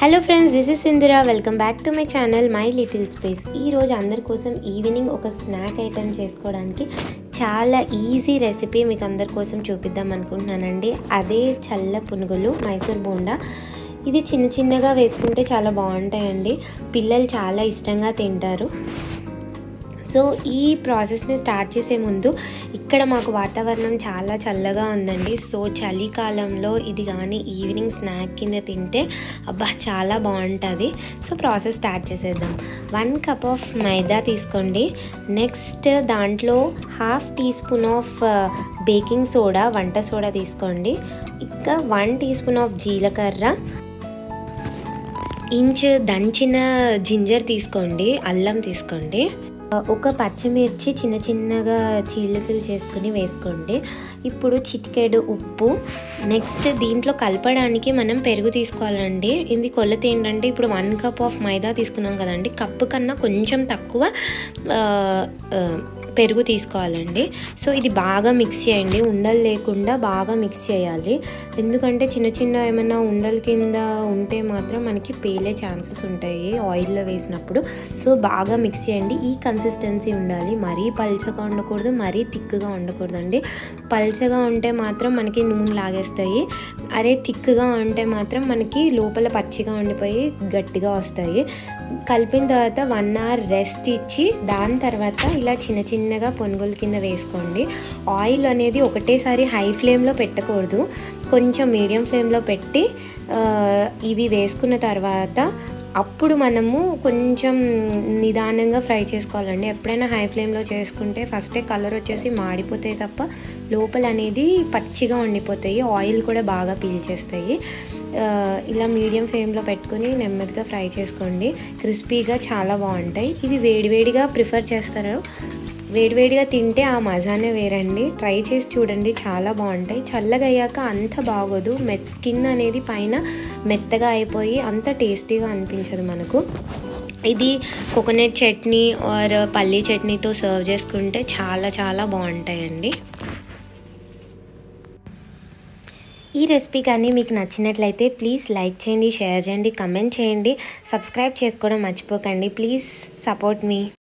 Hello friends this is Indira welcome back to my channel my little space ఈరోజు అందరి కోసం evening ఒక snack item చేసుకోవడానికి చాలా ఈజీ రెసిపీ మీకు అందరి కోసం చూపిద్దాం అనుకుంటున్నానండి. అదే చల్ల పునుగులు మైసూర్ బోండా. ఇది చిన్న చిన్నగా వేసుకుంటే చాలా బాగుంటాయండి. పిల్లలు చాలా ఇష్టంగా తింటారు. సో ఈ ప్రాసెస్ని స్టార్ట్ చేసే ముందు ఇక్కడ మాకు వాతావరణం చాలా చల్లగా ఉందండి. సో చలికాలంలో ఇది కానీ ఈవినింగ్ స్నాక్ కింద తింటే అబ్బా చాలా బాగుంటుంది. సో ప్రాసెస్ స్టార్ట్ చేసేద్దాం. వన్ కప్ ఆఫ్ మైదా తీసుకోండి. నెక్స్ట్ దాంట్లో half teaspoon of baking soda వంట సోడా తీసుకోండి. ఇంకా one teaspoon of jeelakarra. Inch దంచిన జింజర్ తీసుకోండి. అల్లం తీసుకోండి. ఒక పచ్చిమిర్చి చిన్న చిన్నగా చీలికలు చేసుకుని వేసుకోండి. ఇప్పుడు చిటికెడు ఉప్పు. నెక్స్ట్ దీంట్లో కలపడానికి మనం పెరుగు తీసుకోవాలండి. ఇది కొలత ఏంటంటే ఇప్పుడు వన్ కప్ ఆఫ్ మైదా తీసుకున్నాం కదండి. కప్పు కన్నా కొంచెం తక్కువ పెరుగు తీసుకోవాలండి. సో ఇది బాగా మిక్స్ చేయండి. ఉండలు లేకుండా బాగా మిక్స్ చేయాలి. ఎందుకంటే చిన్న చిన్న ఏమైనా ఉండల కింద ఉంటే మాత్రం మనకి పేలే ఛాన్సెస్ ఉంటాయి ఆయిల్లో వేసినప్పుడు. సో బాగా మిక్స్ చేయండి. ఈ కన్సిస్టెన్సీ ఉండాలి. మరీ పల్చగా ఉండకూడదు మరీ థిక్గా ఉండకూడదు అండి పల్చగా ఉంటే మాత్రం మనకి నూనె లాగేస్తాయి. అదే థిక్గా ఉంటే మాత్రం మనకి లోపల పచ్చిగా ఉండిపోయి గట్టిగా వస్తాయి. కలిపిన తర్వాత వన్ అవర్ రెస్ట్ ఇచ్చి దాని తర్వాత ఇలా చిన్న చిన్న చిన్నగా పొనుగుల కింద వేసుకోండి. ఆయిల్ అనేది ఒకటేసారి హై ఫ్లేమ్లో పెట్టకూడదు. కొంచెం మీడియం ఫ్లేమ్లో పెట్టి ఇవి వేసుకున్న తర్వాత అప్పుడు మనము కొంచెం నిదానంగా ఫ్రై చేసుకోవాలండి. ఎప్పుడైనా హై ఫ్లేమ్లో చేసుకుంటే ఫస్టే కలర్ వచ్చేసి మాడిపోతాయి తప్ప లోపల అనేది పచ్చిగా ఉండిపోతాయి. ఆయిల్ కూడా బాగా పీల్చేస్తాయి. ఇలా మీడియం ఫ్లేమ్లో పెట్టుకొని నెమ్మదిగా ఫ్రై చేసుకోండి. క్రిస్పీగా చాలా బాగుంటాయి. ఇవి వేడివేడిగా ప్రిఫర్ చేస్తారు. వేడివేడిగా తింటే ఆ మజానే వేరండి. ట్రై చేసి చూడండి చాలా బాగుంటాయి. చల్లగా అయ్యాక అంత బాగోదు. మెత్ స్కిన్ అనేది పైన మెత్తగా అయిపోయి అంత టేస్టీగా అనిపించదు మనకు. ఇది కోకోనట్ చట్నీ ఆర్ పల్లీ చట్నీతో సర్వ్ చేసుకుంటే చాలా చాలా బాగుంటాయండి. ఈ రెసిపీ కానీ మీకు నచ్చినట్లయితే ప్లీజ్ లైక్ చేయండి షేర్ చేయండి కమెంట్ చేయండి. సబ్స్క్రైబ్ చేసుకోవడం మర్చిపోకండి. Please support me.